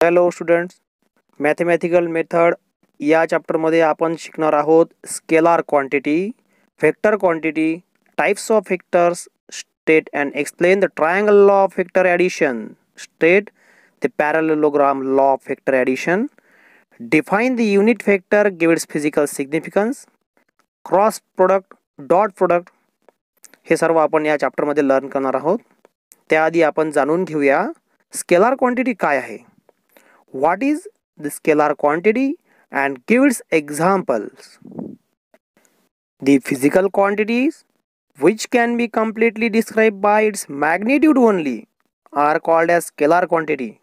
Hello students mathematical method या चॅप्टरमध्ये आपण शिकणार आहोत scalar quantity vector quantity types of vectors state and explain the triangle law of vector addition state the parallelogram law of vector addition define the unit vector give its physical significance cross product dot product हे सर्व आपण या चॅप्टरमध्ये learn करणार आहोत. त्याआधी आपण जाणून घेऊया quantity काय आहे. what is the scalar quantity and give its examples. The physical quantities which can be completely described by its magnitude only are called as scalar quantity.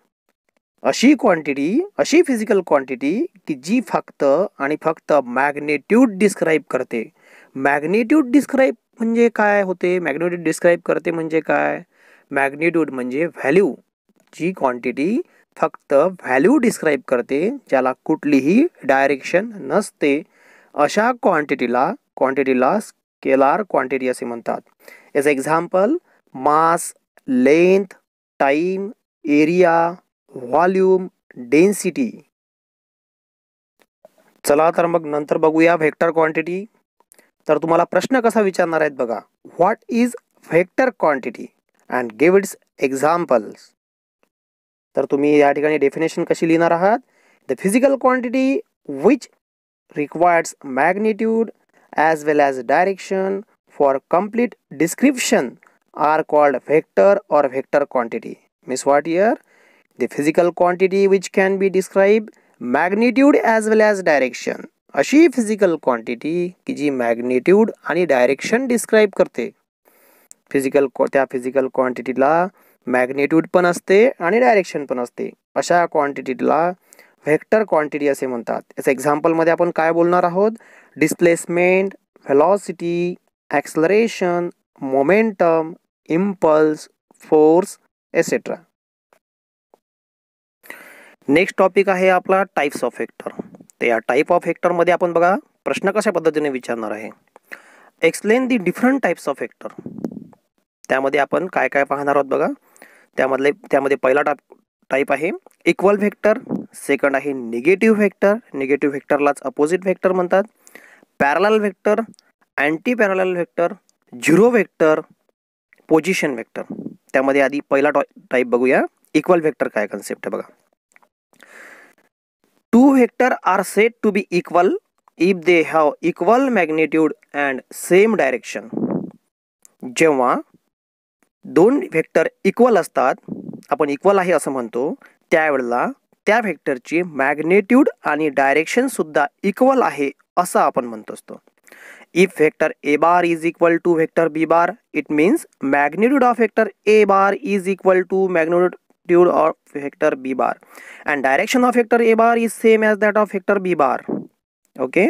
अशी क्वांटिटी अशी फिजिकल क्वांटिटी की जी फक्त आणि फक्त मॅग्नेट्यूड डिस्क्राईब करते magnitude describe म्हणजे काय होते मॅग्नेट्यूड डिस्क्राईब करते म्हणजे काय मॅग्नेट्यूड म्हणजे व्हॅल्यू जी क्वांटिटी फक्त व्हॅल्यू डिस्क्राईब करते, ज्याला कुठलीही डायरेक्शन नसते, अशा क्वांटिटीला क्वांटिटीला स्केलार क्वांटिटी असे म्हणतात. As example mass length time area volume density चला तर मग नंतर बघूया व्हेक्टर क्वांटिटी तर तुम्हाला प्रश्न कसा विचारणार आहेत बघा. What is vector quantity and give its examples तर तुम्ही या ठिकाणी डेफिनेशन कशी लिहिणार आहात? The physical quantity which requireds magnitude as well as direction for complete description are called vector or vector quantity miss what year the physical quantity which can be describe magnitude as well as direction अशी physical quantity की जी magnitude आणि direction describe करते. Physical त्या physical क्वांटिटीला magnitude पण असते आणि डायरेक्शन पण असते. अशा क्वांटिटीला व्हेक्टर क्वांटिटी असे म्हणतात. याचं एक्झाम्पलमध्ये आपण काय बोलणार आहोत? Displacement velocity acceleration momentum impulse force etcetera. Next topic आहे आपला टाईप्स ऑफ व्हेक्टर. तर या टाईप ऑफ व्हेक्टरमध्ये आपण बघा प्रश्न कशा पद्धतीने विचारणार आहे? Explain the different types of vector त्यामध्ये आपण काय काय पाहणार आहोत बघा. त्यामधले त्यामध्ये पहिला टाप टाईप आहे इक्वल व्हेक्टर सेकंड आहे निगेटिव्ह व्हेक्टर निगेटिव्ह व्हेक्टरलाच अपोजिट व्हेक्टर म्हणतात. Parallel vector anti parallel vector zero vector position vector त्यामध्ये आधी पहिला टाईप बघूया. इक्वल व्हेक्टर काय कन्सेप्ट आहे बघा. Two vector are set to be equal if they have equal magnitude and same direction जेव्हा दोन व्हेक्टर इक्वल असतात. आपण इक्वल आहे असं म्हणतो. त्यावेळेला त्या व्हेक्टरची मॅग्नेट्यूड आणि डायरेक्शन सुद्धा इक्वल आहे असं आपण म्हणतो असतो. If vector A bar is equal to vector B bar it means magnitude of vector A bar is equal to magnitude of vector B bar and direction of vector A bar is same as that of vector B bar okay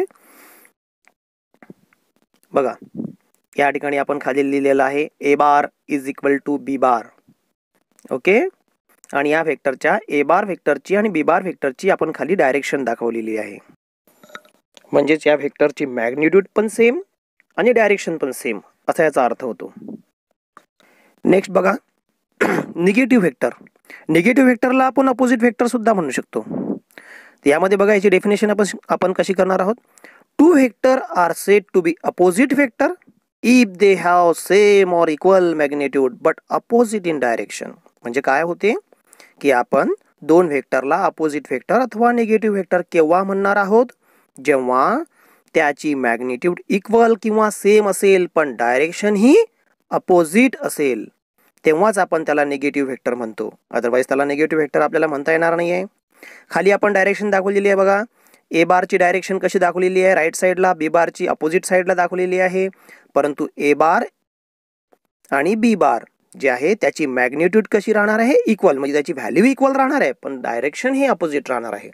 बघा. या ठिकाणी आपण खाली लिहिलेलं आहे A bar is equal to B bar okay आणि या व्हेक्टरच्या ए बार व्हेक्टरची आणि बी बार व्हेक्टरची आपण खाली डायरेक्शन दाखवलेली आहे. म्हणजेच या व्हेक्टरची मॅग्निट्यूड पण सेम आणि डायरेक्शन पण सेम असा याचा अर्थ होतो. नेक्स्ट बघा. निगेटिव्ह व्हेक्टर निगेटिव्ह व्हेक्टरला आपण अपोजिट व्हेक्टर सुद्धा म्हणू शकतो. यामध्ये बघा याची डेफिनेशन आपण आपण कशी करणार आहोत? Two vector are set to be opposite vector if they have same or equal magnitude but opposite in direction म्हणजे काय होते? की आपण दोन व्हेक्टरला अपोजिट व्हेक्टर अथवा निगेटिव्ह व्हेक्टर केव्हा म्हणणार आहोत? जेव्हा त्याची मॅग्नेट्यूड इक्वल किंवा सेम असेल पण डायरेक्शन ही अपोजिट असेल तेव्हाच आपण त्याला निगेटिव्ह व्हेक्टर म्हणतो. अदरवाईज त्याला निगेटिव्ह व्हेक्टर आपल्याला म्हणता येणार नाही आहे खाली आपण डायरेक्शन दाखवलेली आहे बघा. ए बारची डायरेक्शन कशी दाखवलेली आहे? राईट साईडला बी बारची अपोजिट साईडला दाखवलेली आहे. परंतु ए बार आणि बी बार जे आहे, त्याची मॅग्नेट्यूड कशी राहणार आहे? इक्वल म्हणजे त्याची व्हॅल्यू इक्वल राहणार पण डायरेक्शन हे अपोजिट आहे.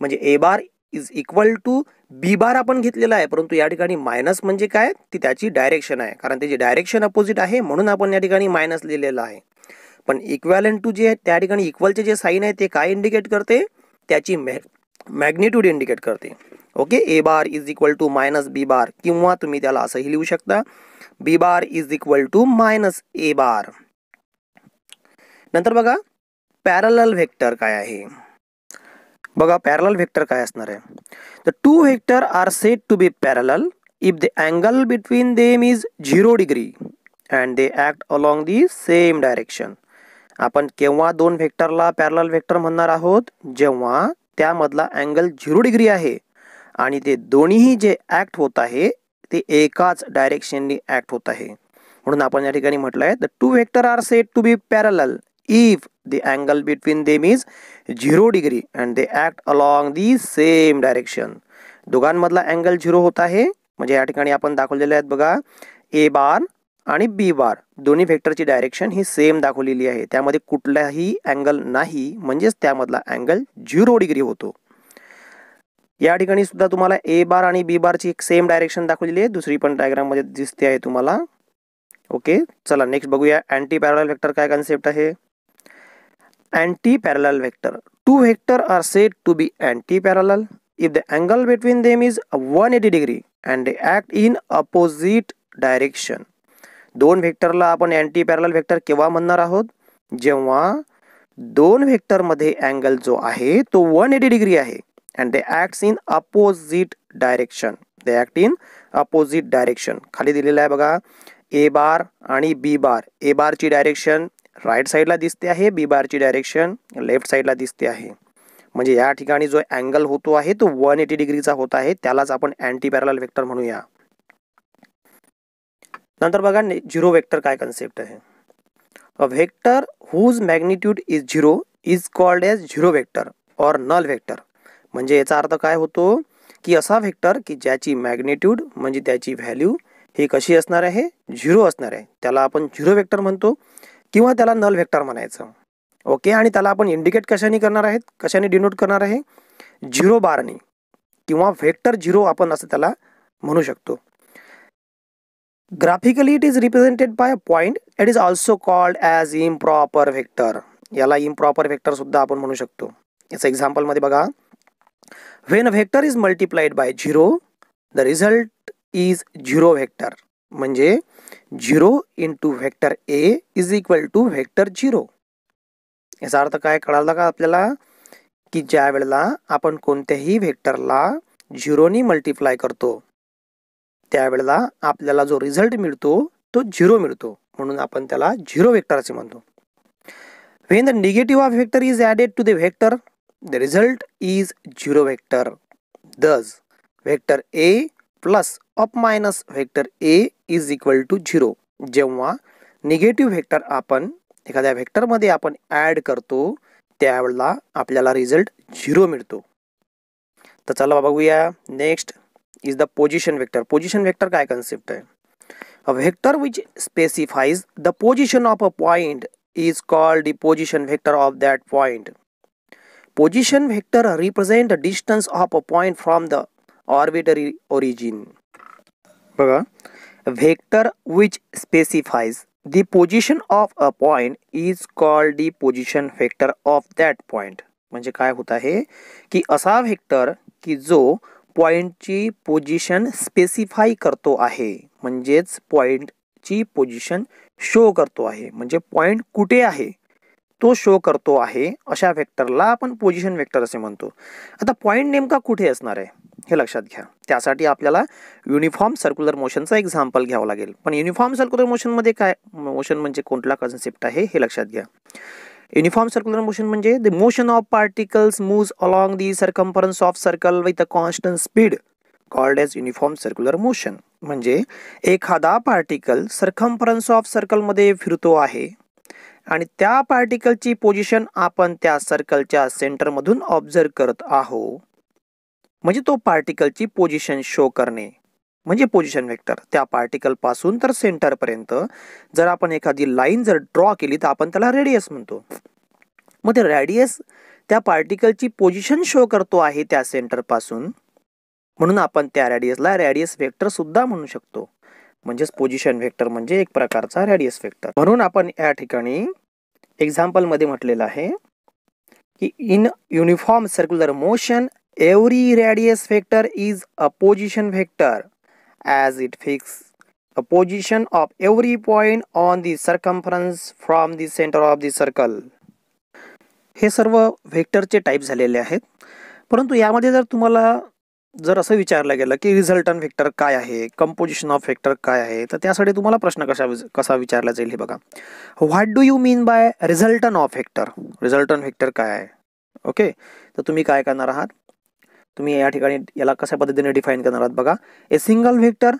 म्हणजे A bar is equal to B bar आपण घेतलेला आहे. परंतु या ठिकाणी डायरेक्शन आहे. कारण त्याची डायरेक्शन अपोजिट आहे, म्हणून आपण या ठिकाणी मायनस लिहिलेलं आहे. टू जे त्या ठिकाणी इक्वलचे जे साईन आहे, ते काय इंडिकेट करते? त्याची मॅग्नेट्यूड इंडिकेट करते okay A bar is equal to minus B bar किंवा तुम्ही शकता B bar is equal to minus A bar नंतर बघा पॅरल व्हेक्टर काय आहे? बघा two vector are set to be parallel if the angle between them is zero degree and they act along the same direction आपण केव्हा दोन व्हेक्टरला parallel vector म्हणणार आहोत? जेव्हा त्यामधला अँगल झिरो डिग्री आहे. आणि ते दोन्हीही जे ॲक्ट होत आहे, ते एकाच डायरेक्शननी ॲक्ट होत आहे. म्हणून आपण या ठिकाणी म्हटलं आहे the two vector are set to be parallel if the angle between them is zero degree and they act along the same direction दोघांमधला angle zero होत आहे. म्हणजे या ठिकाणी आपण दाखवलेले आहेत बघा ए बार आणि बी बार दोन्ही व्हेक्टरची डायरेक्शन ही सेम दाखवलेली आहे. त्यामध्ये कुठलाही अँगल नाही, म्हणजेच त्यामधला अँगल डिग्री होतो. या ठिकाणी ए बार आणि बी बारची एक सेम डायरेक्शन दाखवलेली आहे. दुसरी पण मध्ये दिसते आहे तुम्हाला. ओके चला नेक्स्ट बघूया. अँटी पॅरल व्हेक्टर काय कन्सेप्ट आहे? Anti parallel vector two vector are said to be anti parallel if the angle between them is one eighty degree and they in opposite direction दोन व्हेक्टरला आपण anti parallel vector केव्हा म्हणणार आहोत? जेव्हा दोन व्हेक्टरमध्ये जो आहे तो वन एटी डिग्री आहे. And they acts in opposite direction they act in opposite direction खाली दिलेलं आहे बघा ए बार आणि बी बार ए बारची डायरेक्शन राईट साईडला दिसते आहे बी बारची डायरेक्शन लेफ़्ट साईडला दिसते आहे. म्हणजे या जो अँगल होतो आहे तो वन एटी डिग्रीचा होत आहे. त्यालाच आपण अँटी पॅरल व्हेक्टर म्हणूया. नंतर बघा झिरो वेक्टर काय कन्सेप्ट आहे? A vector whose magnitude is zero is called as zero vector or null vector म्हणजे याचा अर्थ काय होतो की असा व्हेक्टर की ज्याची मॅग्निट्यूड म्हणजे त्याची व्हॅल्यू ही कशी असणार आहे? झिरो असणार आहे. त्याला आपण झिरो व्हेक्टर म्हणतो किंवा त्याला नल व्हेक्टर म्हणायचं. ओके? आणि त्याला आपण इंडिकेट कशाने करणार आहेत? कशाने डिनोट करणार आहे? झिरो बारने किंवा व्हेक्टर झिरो आपण असं त्याला म्हणू शकतो. Graphically it is represented by a point it is also called as improper vector याला इम्प्रॉपर व्हेक्टर सुद्धा आपण म्हणू शकतो. याचं एक्झाम्पलमध्ये बघा. When a vector is multiplied by zero the result is zero vector म्हणजे zero into vector A is equal to vector zero याचा अर्थ काय? कळाला का आपल्याला? की ज्या वेळेला आपण कोणत्याही व्हेक्टरला झिरोनी मल्टिप्लाय करतो त्यावेळेला आपल्याला जो रिझल्ट मिळतो तो झिरो मिळतो. म्हणून आपण त्याला झिरो वेक्टर असे म्हणतो. When the negative of vector is added to the vector the result is zero vector thus vector A plus up minus vector A is equal to zero जेव्हा negative vector आपण एखाद्या व्हेक्टरमध्ये आपण add करतो त्यावेळेला आपल्याला result zero मिळतो. तर चला बघूया next is the position vector position vector का कंसेप्ट है। Vector which specifies the position of a point is called position vector of that point position vector represent the distance of a point from the arbitrary origin vector which specifies the position of a point is called the position vector of that point होता है? कि असा vector कि जो पॉइंटची position specify करतो आहे. म्हणजेच पॉइंटची position show करतो आहे. म्हणजे पॉइंट कुठे आहे? तो शो करतो आहे. अशा व्हेक्टरला आपण पोझिशन व्हेक्टर असे म्हणतो. आता पॉइंट नेमका कुठे असणार आहे? हे लक्षात घ्या. त्यासाठी आपल्याला युनिफॉर्म सर्क्युलर मोशनचा एक्झाम्पल घ्यावं लागेल. पण युनिफॉर्म सर्क्युलर मोशनमध्ये काय? मोशन म्हणजे कोणता कन्सेप्ट आहे? हे लक्षात युनिफॉर्म सर्क्युलर मोशन म्हणजे the motion of particles moves along the circumference of circle with a constant speed called as uniform circular motion म्हणजे एखादा पार्टिकल सर्कम्फरन्स ऑफ सर्कलमध्ये फिरतो आहे आणि त्या पार्टिकलची पोझिशन आपण त्या सर्कलच्या सेंटरमधून ऑब्झर्व करत आहोत. म्हणजे तो पार्टिकलची पोझिशन शो करणे. म्हणजे पोझिशन व्हेक्टर त्या पार्टिकलपासून तर सेंटर पर्यंत. जर आपण एखादी लाईन जर ड्रॉ केली तर आपण त्याला रेडियस म्हणतो. मग ते रेडियस त्या पार्टिकलची पोझिशन शो करतो आहे त्या सेंटरपासून. म्हणून आपण त्या रेडियसला रेडियस व्हेक्टर सुद्धा म्हणू शकतो. म्हणजेच पोझिशन व्हेक्टर म्हणजे एक प्रकारचा रेडियस व्हेक्टर म्हणून आपण या ठिकाणी एक्झाम्पलमध्ये म्हटलेलं आहे की in uniform circular motion every radius vector is a position vector as it fixes the position of every point on the circumference from the center of the circle. हे सर्व व्हेक्टरचे टाईप झालेले आहेत. परंतु यामध्ये जर तुम्हाला जर असं विचारलं गेलं की रिझल्टन व्हेक्टर काय आहे कंपोजिशन ऑफ व्हेक्टर काय आहे तर त्यासाठी तुम्हाला प्रश्न कशा कसा विचारला जाईल हे बघा. What do you mean by resultant of vector resultant vector काय आहे? ओके तर तुम्ही काय करणार आहात? तुम्ही या ठिकाणी याला कशा पद्धतीने डिफाईन करणार आहात बघा. A single vector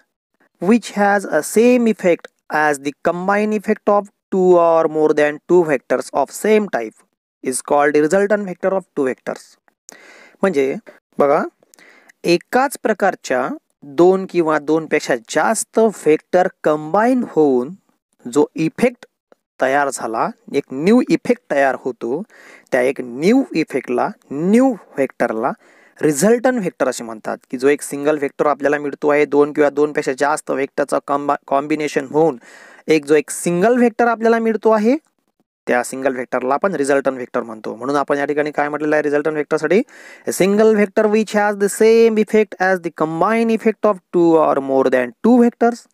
which has a same effect as the combine effect of two or more than two vectors of same type is called resultant vector of two vectors म्हणजे बघा एकाच प्रकारच्या दोन किंवा दोनपेक्षा जास्त व्हेक्टर कंबाईन होऊन जो इफेक्ट तयार झाला एक न्यू इफेक्ट तयार होतो त्या एक न्यू इफेक्टला न्यू व्हेक्टरला रिझल्टन व्हेक्टर असे म्हणतात की जो एक सिंगल व्हेक्टर आपल्याला मिळतो आहे दोन किंवा दोनपेक्षा जास्त व्हेक्टरचा कॉम्बा कॉम्बिनेशन होऊन एक जो एक सिंगल व्हेक्टर आपल्याला मिळतो आहे त्या सिंगल व्हेक्टरला आपण रिझल्टन व्हेक्टर म्हणतो. म्हणून आपण या ठिकाणी काय म्हटलेलं आहे resultant व्हेक्टरसाठी? Single vector which has the same effect as the combine effect of two or more than two vectors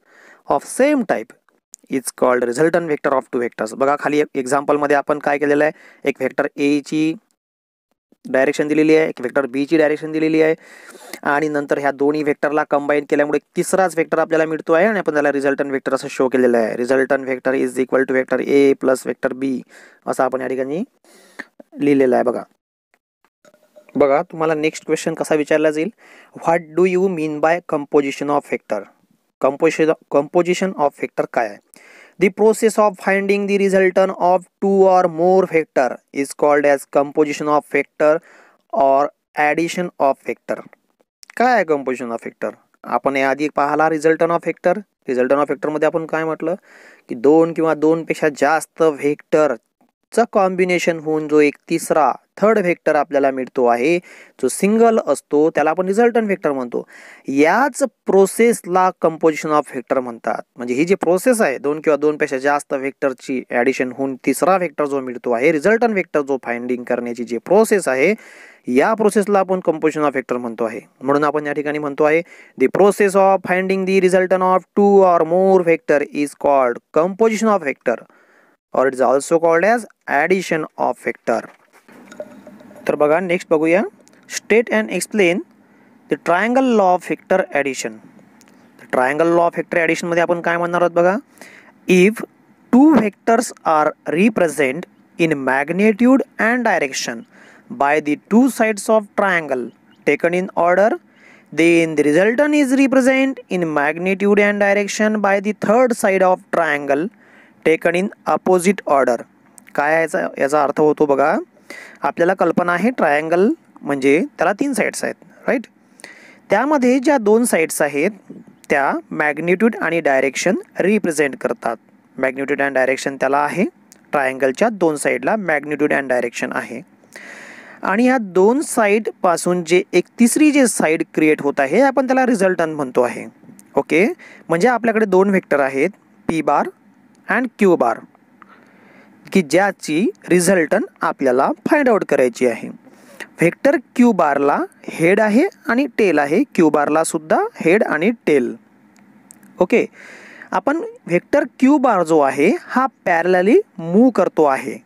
of same type is called resultant vector of two vectors बघा खाली एक्झाम्पलमध्ये आपण काय केलेलं आहे एक व्हेक्टर एची डायरेक्शन दिलेली आहे, एक व्हेक्टर बीची डायरेक्शन दिलेली आहे. आणि नंतर ह्या दोन्ही व्हेक्टरला कंबाईन केल्यामुळे तिसराच व्हेक्टर आपल्याला मिळतो आहे आणि आपण त्याला रिझल्टन व्हेक्टर असं शो केलेलं आहे. Resultant vector is equal to vector A plus vector B असं आपण या ठिकाणी लिहिलेलं आहे बघा. बघा, तुम्हाला नेक्स्ट क्वेश्चन कसा विचारला जाईल? What do you mean by composition of vector composition composition of vector काय आहे? The process of finding the resultant of two or more factor is called as composition of factor or addition of vector. काय आहे composition of factor आपण याआधी पाहला resultant of factor resultant of व्हेक्टरमध्ये आपण काय म्हटलं की दोन किंवा जास्त चा कॉम्बिनेशन होऊन जो एक तिसरा थर्ड व्हेक्टर आपल्याला मिळतो आहे जो सिंगल असतो त्याला आपण रिझल्टन व्हेक्टर म्हणतो. याच प्रोसेसला कंपोजिशन ऑफ व्हेक्टर म्हणतात. म्हणजे ही जी प्रोसेस आहे दोन किंवा दोनपेक्षा जास्त व्हेक्टरची ॲडिशन होऊन तिसरा व्हेक्टर जो मिळतो आहे रिझल्टन व्हेक्टर जो फाइंडिंग करण्याची जी प्रोसेस आहे या प्रोसेसला आपण कंपोजिशन ऑफ व्हेक्टर म्हणतो आहे. म्हणून आपण या ठिकाणी म्हणतो आहे the process of finding the resultant of two or more vector is called composition of vector or it is also called as addition of vector तर बघा नेक्स्ट बघूया state and explain the triangle law of vector addition triangle law of vector ॲडिशनमध्ये आपण काय म्हणणार आहोत बघा if two vectors are represent in magnitude and direction by the two sides of triangle taken in order then the resultant is represent in magnitude and direction by the third side of triangle taken in opposite order काय याचा याचा अर्थ होतो बघा आपल्याला कल्पना आहे triangle म्हणजे त्याला तीन साईड्स आहेत राईट त्यामध्ये ज्या दोन साईड्स आहेत त्या मॅग्निट्यूड आणि डायरेक्शन रिप्रेझेंट करतात. मॅग्निट्यूड अँड डायरेक्शन त्याला आहे ट्रायंगलच्या दोन साईडला मॅग्निट्यूड अँड डायरेक्शन आहे. आणि ह्या दोन साईडपासून जे एक तिसरी जे साईड क्रिएट होत आहे आपण त्याला रिझल्टन म्हणतो आहे. ओके म्हणजे आपल्याकडे दोन व्हेक्टर आहेत P bar and Q bar की ज्याची रिझल्टन आपल्याला फाइंड आउट करायची आहे. व्हेक्टर क्यू बारला हेड आहे आणि टेल आहे. क्यू बारला सुद्धा हेड आणि टेल. ओके? आपण व्हेक्टर क्यू बार जो आहे हा पॅरलली मूव करतो आहे.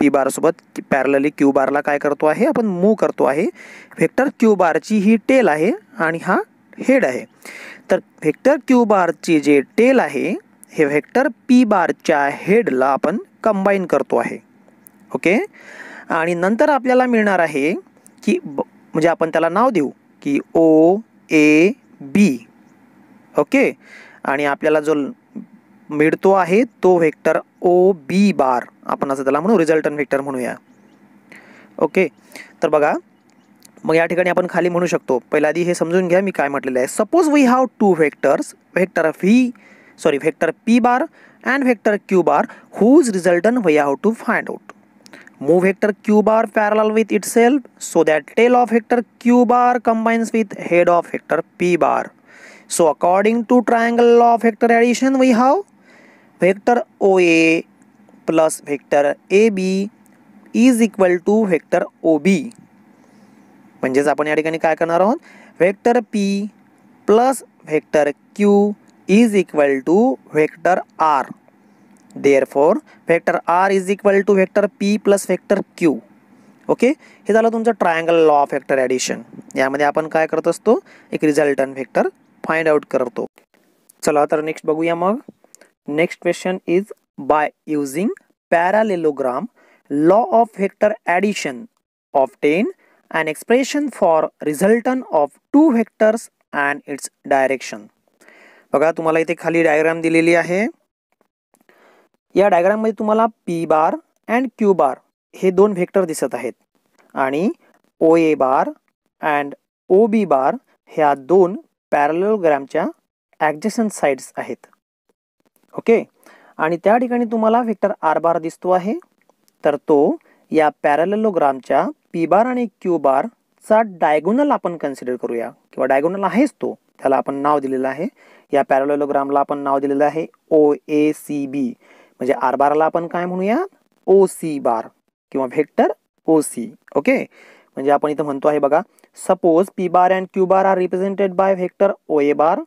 पी बारसोबत पॅरलली क्यू बारला काय करतो आहे? आपण मूव करतो आहे. व्हेक्टर क्यू बारची ही टेल आहे आणि हा हेड आहे. तर व्हेक्टर क्यू बारची जे टेल आहे हे व्हेक्टर पी बारच्या हेडला आपण कंबाईन करतो आहे. ओके आणि नंतर आपल्याला मिळणार आहे की म्हणजे आपण त्याला नाव देऊ की ओ ए बी ओके आणि आपल्याला जो मिळतो आहे तो व्हेक्टर ओ बी बार आपण असं त्याला म्हणू रिझल्टन व्हेक्टर म्हणूया. ओके तर बघा मग या ठिकाणी आपण खाली म्हणू शकतो. पहिला आधी हे समजून घ्या मी काय म्हटलेलं आहे. Suppose we have two vectors vector V sorry vector P bar and vector Q bar whose resultant way how to find out move vector Q bar parallel with itself so that tail of vector Q bar combines with head of vector P bar so according to triangle of vector addition we how vector O A plus vector A B is equal to vector O B मजेज अपन ये करना आहोत? Vector P plus vector Q is equal to vector r. Therefore, vector r is equal to vector p plus vector q. Okay हे झालं तुमचं law of vector addition यामध्ये आपण काय एक रिझल्टन व्हेक्टर फाइंड आउट करतो. चला तर नेक्स्ट बघूया मग. Next question is by using parallelogram law of vector addition of ten and expression for resultant of two vectors and its direction बघा तुम्हाला इथे खाली डायग्राम दिलेली आहे. या डायग्राममध्ये तुम्हाला P bar and Q bar हे दोन व्हेक्टर दिसत आहेत. आणि O A bar and O B bar ह्या दोन पॅरलोग्रामच्या ॲडजस्टंट साईड्स आहेत. ओके? आणि त्या ठिकाणी तुम्हाला व्हेक्टर आर बार दिसतो आहे. तर तो या पॅरलोग्रामच्या पी बार आणि क्यू बारचा डायगोनल आपण कन्सिडर करूया. किंवा डायगोनल आहेच तो. त्याला नाव दिलेलं आहे. या पॅरलोग्रामला नाव दिलेलं आहे ओ ए सी बी म्हणजे आर आपण काय म्हणूया? ओ सी बार किंवा व्हेक्टर ओ सी ओके म्हणजे आपण इथं म्हणतो आहे बघा suppose P bar and Q bar are represented by vector O A bar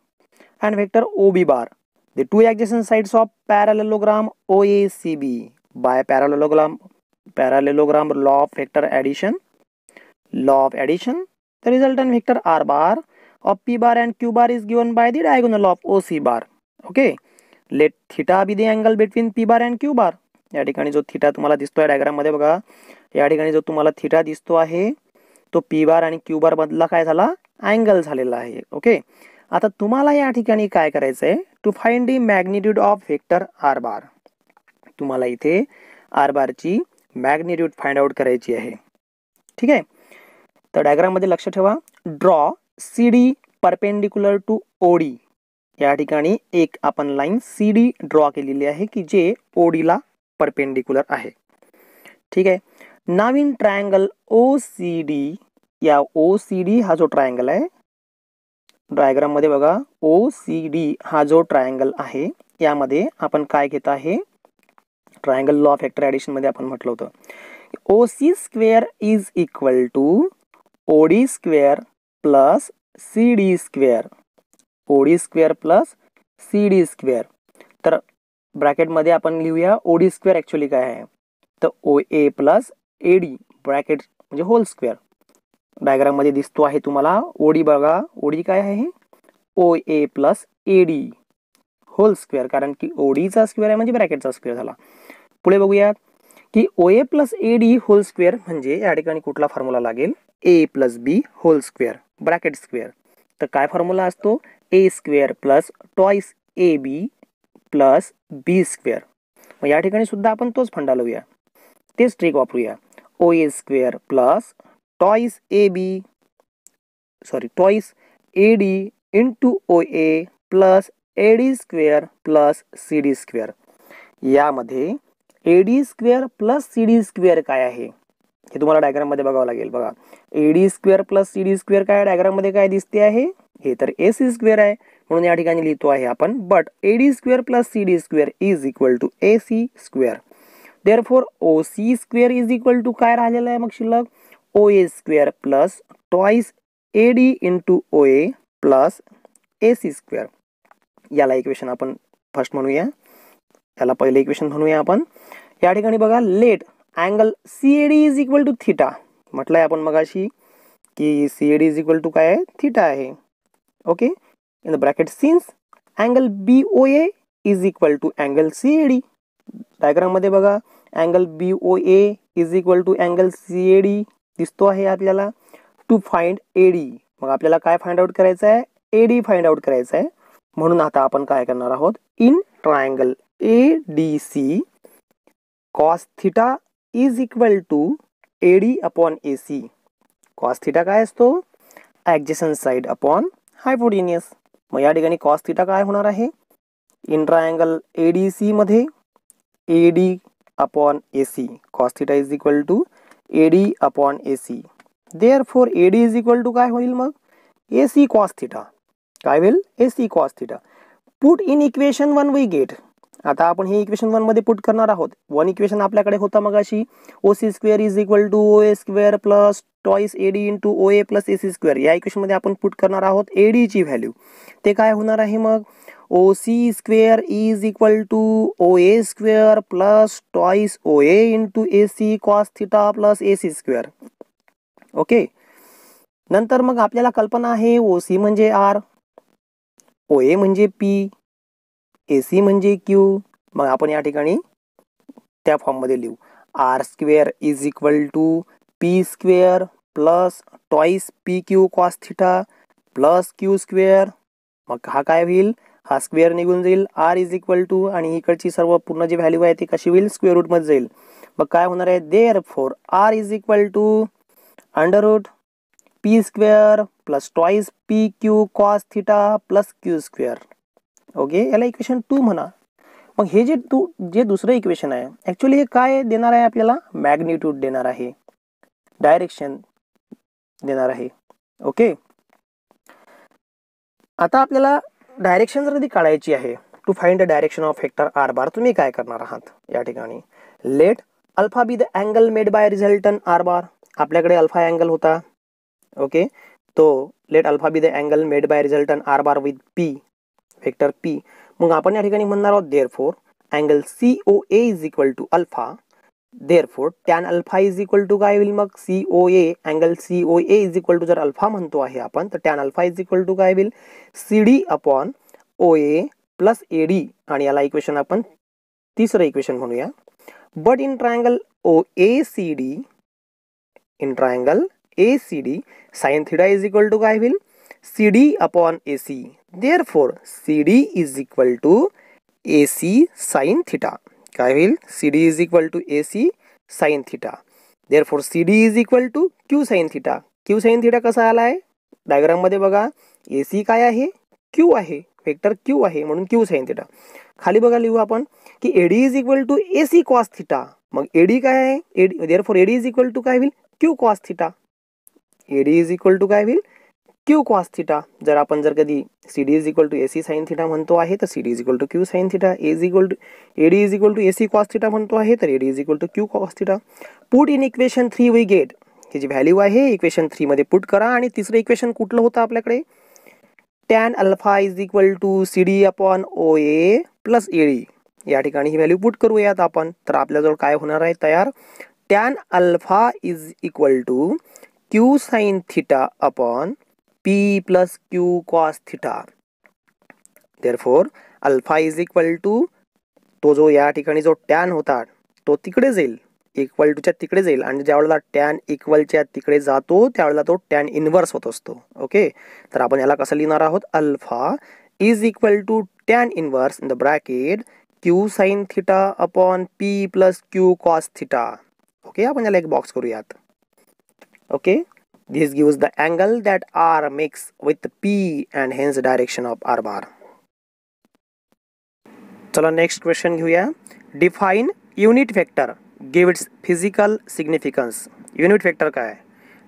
and vector O B bar. The two adjacent sides of parallelogram O A C B by parallelogram parallelogram law of vector addition, law of addition, the resultant vector r bar of p bar and q bar is given by the diagonal of oc bar. Okay? Let theta be the angle between p bar and q bar. या ठिकाणी जो theta तुम्हाला दिसतोय diagram मध्ये बघा. या ठिकाणी जो तुम्हाला थिटा दिसतो आहे तो पी बार आणि क्यू बार मधला काय झाला? अँगल झालेला आहे. ओके आता तुम्हाला या ठिकाणी काय करायचं to find the magnitude of vector R bar तुम्हाला इथे आर बारची मॅग्निट्यूड फाइंड आउट करायची आहे. ठीक आहे? तर डायग्राममध्ये लक्ष ठेवा. Draw C D perpendicular to OD या एक आपण लाईन सी डी ड्रॉ केलेली आहे की जे ओडीला परपेंडिक्युलर आहे. ठीक आहे? नवीन ट्रायंगल ओ सी डी या ओ सी डी हा जो ट्रायंगल आहे डायग्राममध्ये बघा ओ सी डी हा जो ट्रायंगल आहे, यामध्ये आपण काय triangle law of vector addition मध्ये आपण म्हटलं होतं. O C square is equal to O D square plus C D square. O D square plus C D square. तर ब्रॅकेटमध्ये आपण लिहूया ओ डी स्क्वेअर ॲक्च्युली काय आहे? तर O A plus A D bracket म्हणजे होल स्क्वेअर. डायग्राममध्ये दिसतो आहे तुम्हाला ओडी बघा ओडी काय आहे O A plus A D whole square. कारण की ओडीचा स्क्वेअर आहे म्हणजे ब्रॅकेटचा स्क्वेअर झाला. पुढे बघूयात की O A plus A D whole square म्हणजे या ठिकाणी कुठला फॉर्म्युला लागेल? A plus B whole square bracket square तर काय फॉर्म्युला असतो? A square plus twice A B plus B square मग या ठिकाणी सुद्धा आपण तोच फंडा लावूया. तेच trick O A square plus twice A B sorry twice A D into O A plus A D square plus C D square यामध्ये A D square plus C D square काय आहे? हे तुम्हाला डायग्राममध्ये बघावं लागेल. बघा A square plus C D square काय डायग्राममध्ये काय दिसते आहे? हे तर ए सी स्क्वेअर आहे. म्हणून या ठिकाणी लिहितो आहे आपण. But A D square plus C D square is equal to A C square therefore O C square is equal to काय राहिलेलं मग शिल्लक? O A square plus twice A D into O A plus A C square याला equation first म्हणूया. याला equation म्हणूया आपण. या ठिकाणी angle C A is equal to theta म्हटलंय आपण मगाशी की C A is equal to काय आहे थिटा आहे okay in the bracket since angle B O A is equal to angle C A D डायग्राममध्ये बघा angle B O A is equal to angle C A D दिसतो आहे आपल्याला. To find D मग आपल्याला काय find out करायचं आहे? Find out करायचं आहे. आता आपण काय in triangle A D C cos theta is equal to A D upon A C cos theta काय असतो ॲडजेसन साईड अपॉन हायपोटिनियस मग या ठिकाणी कॉस थिटा काय होणार आहे? इन ट्रायंगल ए डी सी मध्ये A D upon A C cos theta is equal to A D upon A C therefore A D is equal to काय होईल मग? A C cos theta A C cos theta put in equation one we get आता आपण हे equation वनमध्ये put करणार आहोत. One equation आपल्याकडे होता मग अशी O C square is equal to O A square plus twice A D into O A plus A C square या इक्वेशनमध्ये आपण पुट करणार आहोत ए डीची व्हॅल्यू ते काय होणार आहे मग? O C square is equal to O A square plus twice O A into A C cos theta plus A C square okay नंतर मग आपल्याला कल्पना आहे ओ सी म्हणजे आर ओ ए म्हणजे पी ए सी म्हणजे क्यू मग आपण या ठिकाणी त्या फॉर्ममध्ये लिहू. R square is equal to P square plus twice P Q cos theta plus Q square मग हा काय होईल? हा स्क्वेअर निघून जाईल. आर इज इक्वल टू आणि इकडची सर्व पूर्ण जी व्हॅल्यू आहे ती कशी होईल? स्क्वेअर रूटमध्ये जाईल. मग काय होणार आहे? Therefore R is equal to under root P square plus twice P Q cos theta plus Q square okay, याला इक्वेशन टू म्हणा. मग हे जे टू जे दुसरं इक्वेशन हे काय देणार आहे आपल्याला? मॅग्निट्यूड देणार आहे. डायरेक्शन देणार आहे. ओके? आता आपल्याला डायरेक्शन जर कधी काढायची to find the direction of vector R bar तुम्ही काय आहात? या ठिकाणी. Let alpha be the angle made by resultant R bar अपने आपल्याकडे अल्फ़ा अँगल होता. ओके? तो let alpha be the angle made by resultant R bar with P vector P मग आपण या म्हणणार आहोत for angle C O A is equal to alpha therefore tan alpha is equal to होईल मग? C O A C O A is equal to जर alpha म्हणतो आहे आपण, तर tan alpha is equal to होईल? C D upon O A plus A D आणि equation आपण तिसरं इक्वेशन म्हणूया. But in triangle O A C D in triangle A C D sine theta is equal to होईल? C D upon A C D is equal to A C sine theta काय होईल C D is equal to A C sine theta therefore C D is equal to Q sine theta Q sine theta कसा आला आहे? डायग्राममध्ये बघा. ए सी काय आहे? Q आहे. Vector Q आहे म्हणून क्यू साइन थिटा खाली बघा, लिहू आपण, की A D is equal to A C cos theta mug A D काय आहे? A D therefore theta A D is equal to काय होईल? क्यू कॉस थिटा जर आपण जर कधी C D is equal to A C sine theta म्हणतो आहे, तर C D is equal to Q sine theta A is equal to A D is equal to A C cos theta म्हणतो आहे, तर A D is equal to Q cos theta put in equation three we get ही जी value आहे equation थ्रीमध्ये put करा आणि तिसरं equation कुठलं होतं आपल्याकडे? Tan alpha is equal to C D upon O A plus A D या ठिकाणी ही व्हॅल्यू पुट करूयात आपण. तर आपल्याजवळ काय होणार आहे? तयार. Tan alpha is equal to Q sine theta upon P plus Q cos theta therefore alpha is equal to तो जो या जो टॅन होता तो तिकडे जाईल. इक्वल टूच्या तिकडे जाईल. आणि ज्यावेळेला टॅन इक्वलच्या तिकडे तो टॅन इनवर्स होत असतो. ओके तर आपण याला आहोत? Alpha is equal to tan inverse in the bracket Q sine theta upon P plus Q cos theta okay आपण याला एक बॉक्स करूयात. Okay this gives the angle that R makes with P and hence direction of R bar चला next question घेऊया define unit vector give its physical significance unit vector काय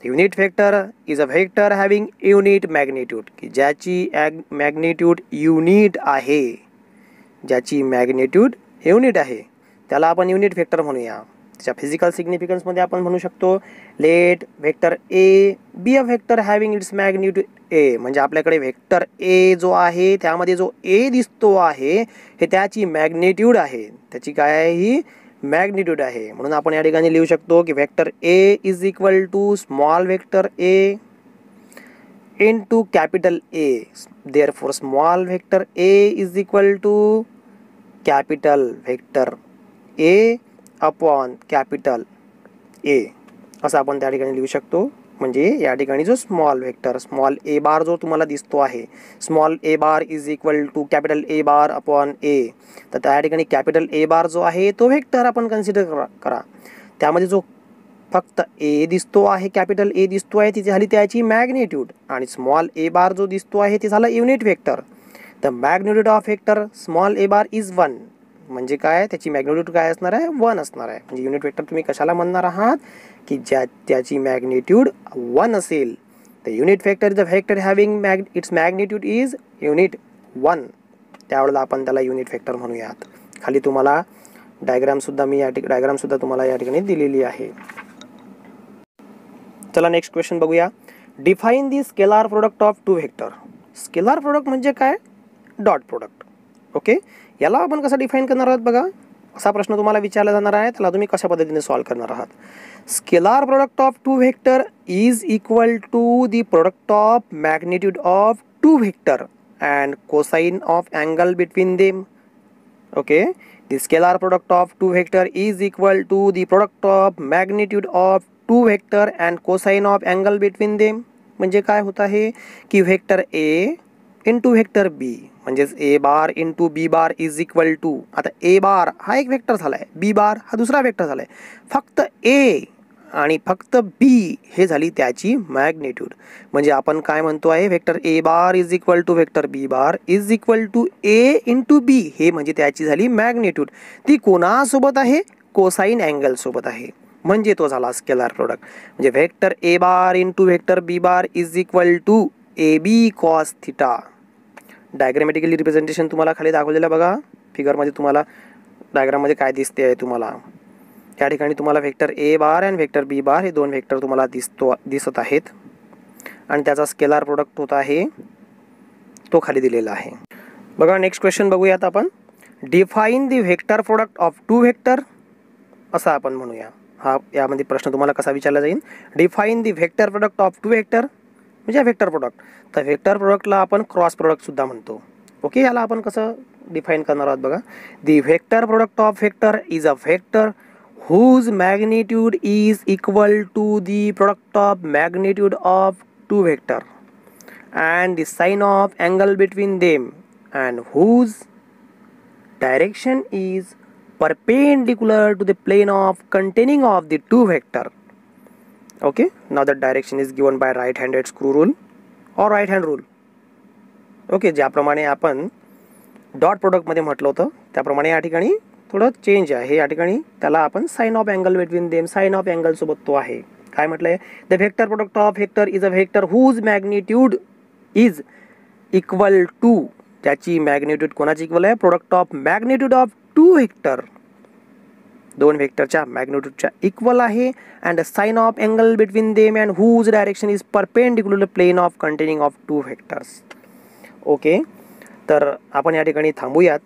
unit vector is a vector having unit magnitude की ज्याची magnitude unit आहे। ज्याची magnitude unit आहे। त्याला आपण युनिट वेक्टर म्हणूया। त्याच्या फ़िज़िकल सिग्निफिकन्समध्ये आपण म्हणू शकतो let vector A be a vector having its magnitude A म्हणजे आपल्याकडे व्हेक्टर ए जो आहे, त्यामध्ये जो ए दिसतो आहे, हे त्याची मॅग्निट्यूड आहे. त्याची काय आहे. ही मॅग्निट्यूड आहे म्हणून आपण A is equal to small vector A into capital A therefore small vector A is equal to capital vector A upon capital A असं आपण त्या ठिकाणी लिहू शकतो. जो small vector small A bar जो तुम्हाला दिसतो आहे small A bar is equal to capital A bar upon A तर त्या कॅपिटल ए बार जो आहे तो व्हेक्टर आपण कन्सिडर करा करा. जो फक्त ए दिसतो आहे कॅपिटल ए दिसतो आहे ती झाली त्याची मॅग्नेट्यूड आणि स्मॉल ए बार जो दिसतो आहे, ते झालं unit vector the magnitude of vector small A bar is one म्हणजे काय त्याची मॅग्नेट्यूड वन असणार आहे? म्हणजे युनिट वेक्टर तुम्ही कशाला म्हणणार आहात? की ज्या, त्याची मॅग्नेट्यूड वन असेल. The unit factor is the factor having mag its magnitude is unit one त्यावेळेला आपण त्याला युनिट म्हणूयात. खाली तुम्हाला डायग्रामसुद्धा मी या ठिक डायग्रामसुद्धा तुम्हाला या ठिकाणी दिलेली चला नेक्स्ट क्वेश्चन बघूया. Define the scalar product of two vector scalar product म्हणजे काय? Dot product okay? याला आपण कसं डिफाईन करणार आहात बघा? असा प्रश्न तुम्हाला विचारला जाणार आहे, त्याला तुम्ही कशा पद्धतीने सॉल्व्ह करणार आहात? Scalar product of two vector is equal to the product of magnitude of two vector and cosine of angle between them okay the scalar product of two vector is equal to the product of magnitude of two vector and cosine of angle between them म्हणजे काय होत आहे? की vector A into vector B म्हणजेच A bar into B bar is equal to आता A बार हा एक vector झाला आहे बी बार हा दुसरा व्हेक्टर झाला आहे फक्त ए आणि फक्त बी हे झाली त्याची मॅग्नेट्यूड म्हणजे आपण काय म्हणतो आहे? Vector A bar is equal to vector B bar is equal to A into B हे म्हणजे त्याची झाली मॅग्नेट्यूड ती कोणासोबत आहे? कोसाईन अँगलसोबत आहे. म्हणजे तो झाला स्केलार प्रोडक्ट म्हणजे vector A bar into vector B bar is equal to A B cos theta diagrammatically representation तुम्हाला खाली दाखवलेलं बघा. फिगरमध्ये तुम्हाला डायग्राममध्ये काय दिसते आहे तुम्हाला. या ठिकाणी तुम्हाला vector A bar and vector B bar हे दोन व्हेक्टर तुम्हाला दिसतो, दिसत आहेत. आणि त्याचा स्केलार प्रोडक्ट होत आहे. तो खाली दिलेला आहे. बघा नेक्स्ट क्वेश्चन बघूयात आपण. Define the vector product of two vector असं आपण म्हणूया. हा, यामध्ये प्रश्न तुम्हाला कसा विचारला जाईल? Define the vector product of two vector म्हणजे व्हेक्टर प्रोडक्ट तर व्हेक्टर प्रोडक्टला आपण क्रॉस प्रोडक्टसुद्धा म्हणतो ओके याला आपण कसं डिफाईन करणार आहोत बघा the vector product of vector is a vector whose magnitude is equal to the product of magnitude of two vector and the sign of angle between them and whose direction is perpendicular to the plane of containing of the two vector okay, now the direction is given by right handed screw rule or right hand rule okay ज्याप्रमाणे आपण dot प्रोडक्टमध्ये म्हटलं होतं त्याप्रमाणे या ठिकाणी थोडं change आहे. या ठिकाणी त्याला आपण sine of angle between them sine of angle सोबत तो आहे. काय म्हटलं आहे the vector product of vector is a vector whose magnitude is equal to त्याची मॅग्निट्यूड कोणाची इक्वल आहे? Product of magnitude of two vector दोन व्हेक्टरच्या मॅग्नेट्यूडच्या इक्वल आहे. And sine of angle between them and whose direction is perpendicular plane of containing of two vectors okay तर आपण या ठिकाणी थांबूयात.